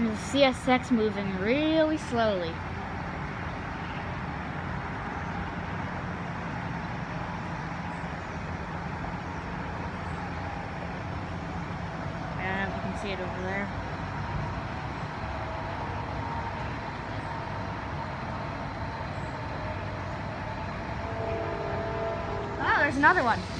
And the CSX moving really slowly. I don't know if you can see it over there. Oh, there's another one.